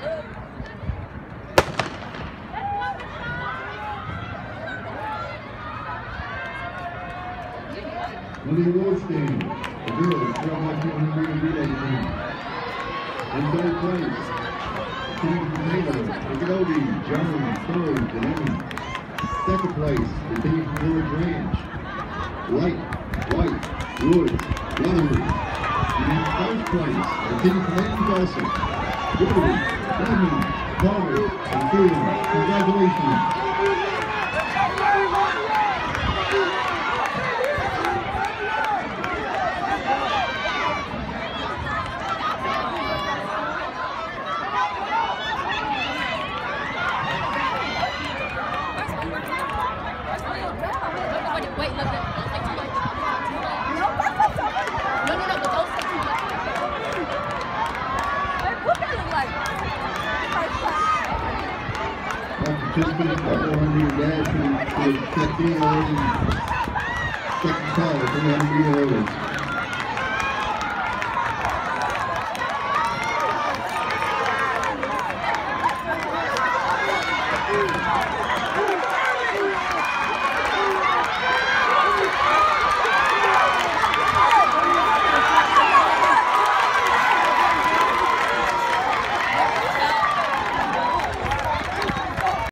On the award stand, the girls 12x200 relay team. In third place, team from Taylor, Adobe, Jones, Stone, and Emmons. Second place, the team from George Ranch. Light, White, Wood, Weatherly. And in first place, the team from Lane Dawson, Woodley, Palmer, and Field. Congratulations. Wait, look, look, say All participants are 400 meter dash and will check in on second call, 300 meter hurdles.